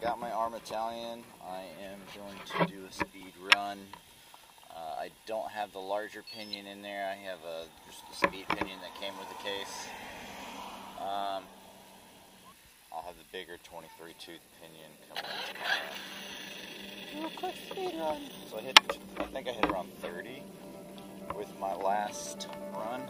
got my Arrma Talion. I am going to do a speed run. Uh, I don't have the larger pinion in there. I have a just a speed pinion that came with the case. Um, I'll have the bigger 23 tooth pinion coming in tomorrow. Quick speed run. So I hit, I think I hit around 30 with my last run,